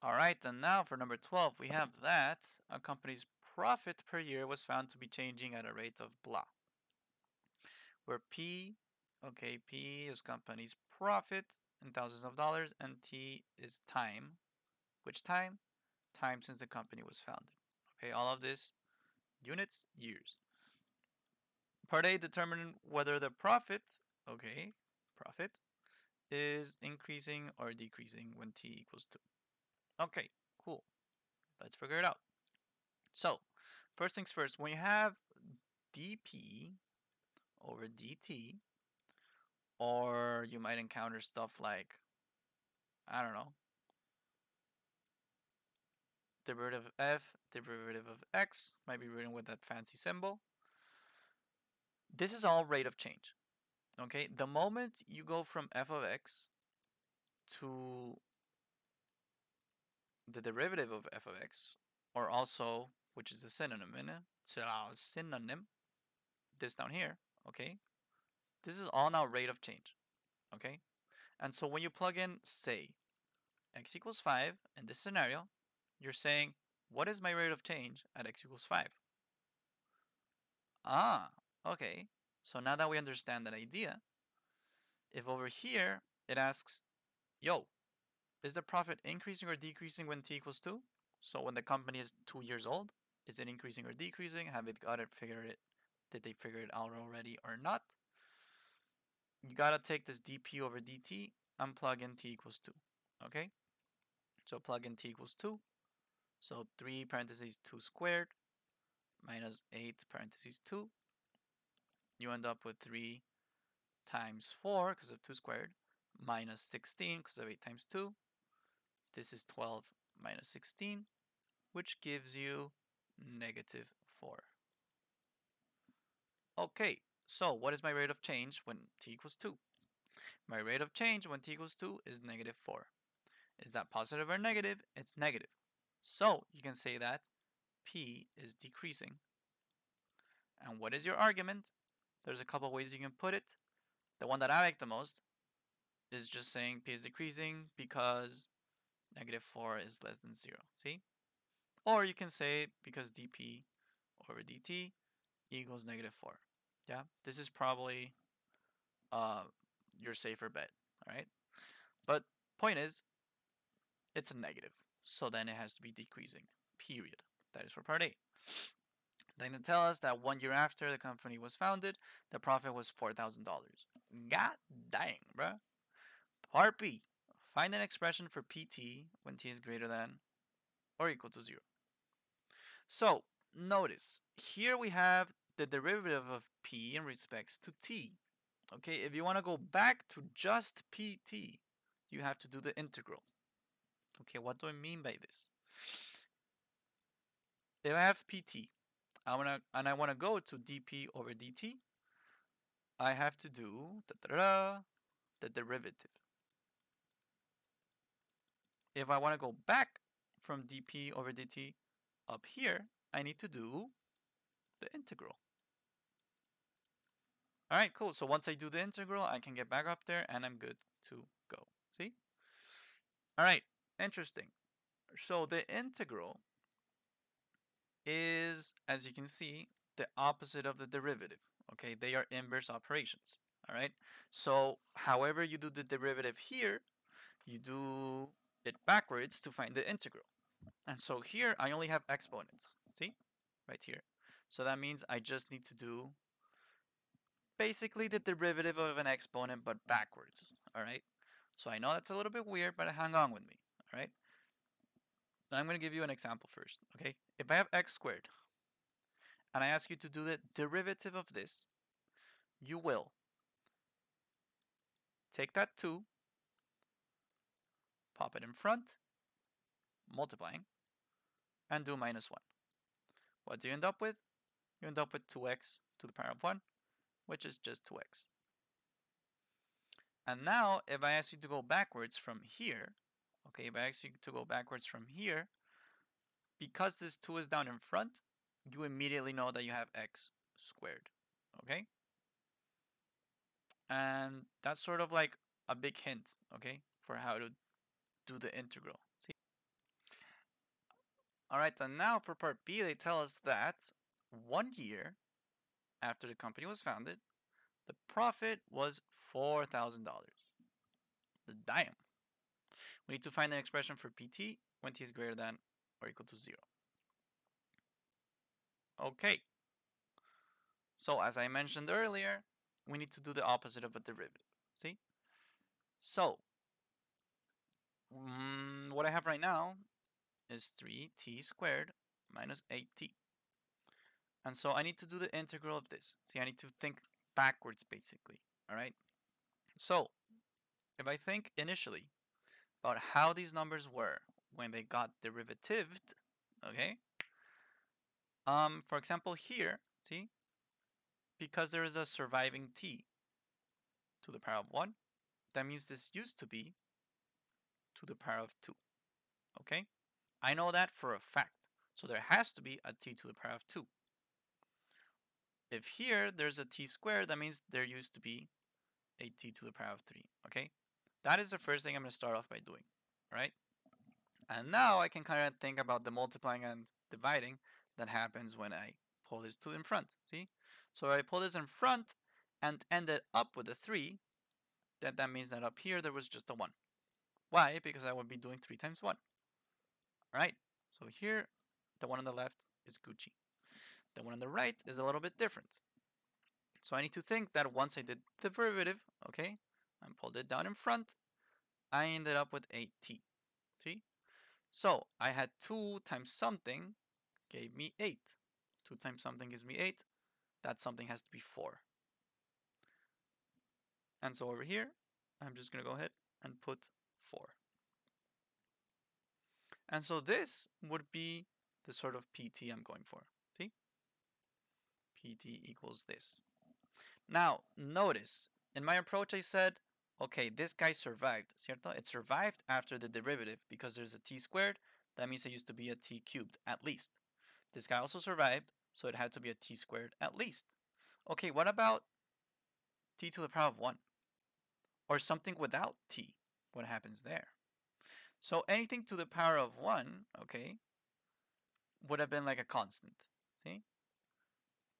All right, and now for number 12, we have that a company's profit per year was found to be changing at a rate of blah. Where P, okay, P is company's profit in thousands of dollars, and T is time. Which time? Time since the company was founded. Okay, all of this units, years. Part A determine whether the profit, okay, profit, is increasing or decreasing when t equals 2. Okay, cool. Let's figure it out. So, first things first, when you have dp over dt, or you might encounter stuff like, I don't know, derivative of f, derivative of x, might be written with that fancy symbol. This is all rate of change. Okay, the moment you go from f of x to the derivative of f of x, or also, which is a synonym in it, So synonym, this down here, okay? This is all now rate of change, okay? And so when you plug in, say, x equals 5 in this scenario, you're saying, what is my rate of change at x equals 5? Ah, okay. So now that we understand that idea, if over here it asks, yo, is the profit increasing or decreasing when t equals 2? So when the company is two years old, is it increasing or decreasing? Have it got it figured it? Did they figure it out already or not? You gotta take this dp over dt and plug in t equals 2. Okay? So plug in t equals 2. So 3 parentheses 2 squared minus 8 parentheses 2. You end up with 3 times 4 because of 2 squared minus 16 because of 8 times 2. This is 12 minus 16, which gives you negative 4. Okay, so what is my rate of change when t equals 2? My rate of change when t equals 2 is negative 4. Is that positive or negative? It's negative. So you can say that p is decreasing. And what is your argument? There's a couple ways you can put it. The one that I like the most is just saying p is decreasing because negative 4 is less than 0. See? Or you can say because dp over dt equals negative 4. Yeah, this is probably uh, your safer bet. All right, but point is, it's a negative, so then it has to be decreasing. Period. That is for part A. Then they tell us that one year after the company was founded, the profit was four thousand dollars. God dang, bruh. Part B. Find an expression for PT when t is greater than or equal to zero. So notice here we have the derivative of p in respects to t. Okay, if you want to go back to just pt, you have to do the integral. Okay, what do I mean by this? If I have pt, I wanna and I want to go to dp over dt, I have to do da, da, da, the derivative. If I want to go back from dp over dt up here, I need to do the integral. All right, cool. So once I do the integral, I can get back up there and I'm good to go. See? All right, interesting. So the integral is, as you can see, the opposite of the derivative. Okay, they are inverse operations. All right. So however you do the derivative here, you do it backwards to find the integral. And so here I only have exponents. See? Right here. So that means I just need to do basically the derivative of an exponent but backwards, all right? So I know that's a little bit weird, but hang on with me, all right? I'm going to give you an example first, okay? If I have x squared, and I ask you to do the derivative of this, you will take that 2, pop it in front, multiplying, and do minus 1. What do you end up with? You end up with 2x to the power of 1, which is just 2x. And now, if I ask you to go backwards from here, okay, if I ask you to go backwards from here, because this 2 is down in front, you immediately know that you have x squared, okay? And that's sort of like a big hint, okay, for how to do the integral. See? All right, and now for part B, they tell us that one year after the company was founded, the profit was $4,000. The dime. We need to find an expression for PT when t is greater than or equal to 0. Okay. So as I mentioned earlier, we need to do the opposite of a derivative. See? So, mm, what I have right now is 3t squared minus 8t. And so I need to do the integral of this. See, I need to think backwards, basically. All right? So, if I think initially about how these numbers were when they got derivatived, okay? Um, for example, here, see? Because there is a surviving t to the power of 1, that means this used to be to the power of 2, okay? I know that for a fact. So there has to be a t to the power of 2. If here there's a t squared, that means there used to be a t to the power of 3, okay? That is the first thing I'm going to start off by doing, right? And now I can kind of think about the multiplying and dividing that happens when I pull this 2 in front, see? So I pull this in front and ended up with a 3, That, that means that up here there was just a 1. Why? Because I would be doing 3 times 1. Alright, so here the one on the left is Gucci. The one on the right is a little bit different. So I need to think that once I did the derivative, okay, and pulled it down in front, I ended up with 8t. See? So I had 2 times something gave me 8. 2 times something gives me 8. That something has to be 4. And so over here, I'm just going to go ahead and put 4. And so this would be the sort of PT I'm going for. See? PT equals this. Now, notice, in my approach I said, okay, this guy survived, ¿cierto? It survived after the derivative because there's a t squared. That means it used to be a t cubed, at least. This guy also survived, so it had to be a t squared, at least. Okay, what about t to the power of 1? Or something without t? What happens there? So anything to the power of 1, okay, would have been like a constant, see?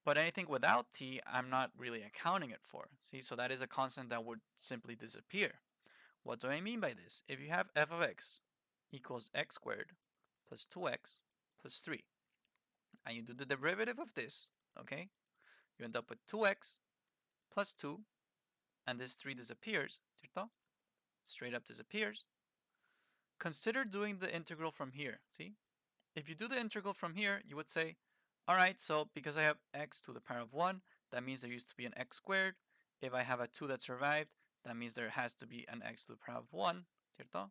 But anything without t, I'm not really accounting it for, see? So that is a constant that would simply disappear. What do I mean by this? If you have f of x equals x squared plus 2x plus 3, and you do the derivative of this, okay, you end up with 2x plus 2, and this 3 disappears. Straight up disappears, consider doing the integral from here. See? If you do the integral from here, you would say, all right, so because I have x to the power of 1, that means there used to be an x squared. If I have a 2 that survived, that means there has to be an x to the power of 1, ¿cierto?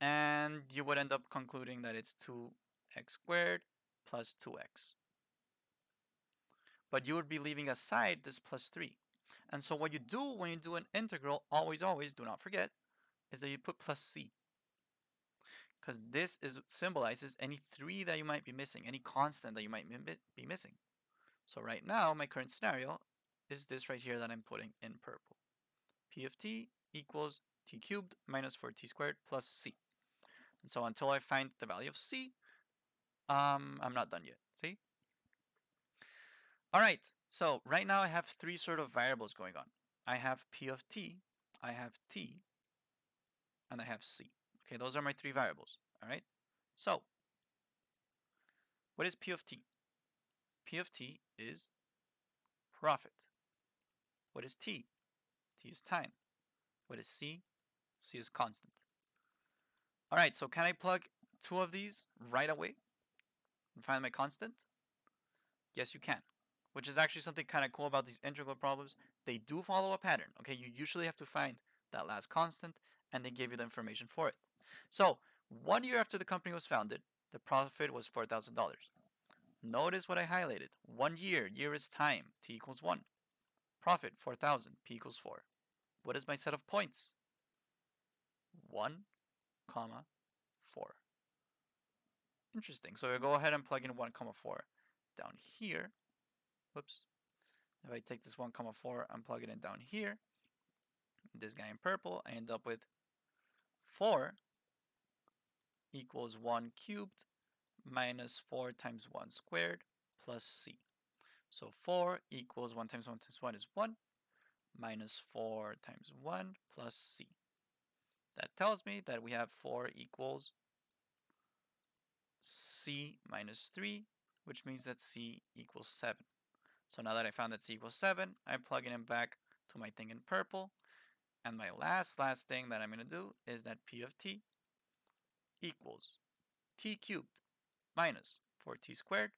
And you would end up concluding that it's 2x squared plus 2x. But you would be leaving aside this plus 3. And so what you do when you do an integral, always, always, do not forget, is that you put plus c because this is symbolizes any three that you might be missing, any constant that you might be missing. So right now, my current scenario is this right here that I'm putting in purple. P of t equals t cubed minus 4t squared plus c. And so until I find the value of c, um, I'm not done yet, see? All right, so right now I have three sort of variables going on. I have p of t, I have t, and I have c. Okay, those are my three variables, all right? So, what is P of t? P of t is profit. What is t? t is time. What is c? c is constant. All right, so can I plug two of these right away and find my constant? Yes, you can, which is actually something kind of cool about these integral problems. They do follow a pattern, okay? You usually have to find that last constant and they give you the information for it. So, one year after the company was founded, the profit was $4,000. Notice what I highlighted. One year, year is time, t equals 1. Profit, 4,000, p equals 4. What is my set of points? 1, comma, 4. Interesting. So I go ahead and plug in 1, comma 4 down here. Whoops. If I take this 1, comma 4 and plug it in down here, this guy in purple, I end up with 4 equals 1 cubed minus 4 times 1 squared plus c. So 4 equals 1 times 1 times 1 is 1 minus 4 times 1 plus c. That tells me that we have 4 equals c minus 3, which means that c equals 7. So now that I found that c equals 7, I'm plugging it back to my thing in purple. And my last, last thing that I'm going to do is that p of t equals t cubed minus 4t squared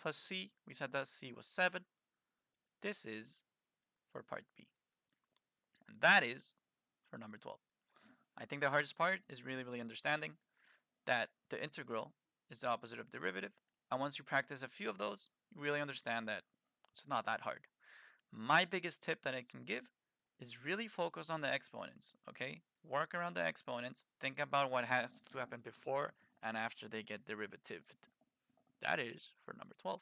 plus c. We said that c was 7. This is for part B. And that is for number 12. I think the hardest part is really, really understanding that the integral is the opposite of derivative. And once you practice a few of those, you really understand that it's not that hard. My biggest tip that I can give is really focus on the exponents, okay? Work around the exponents. Think about what has to happen before and after they get derivative. That is for number 12.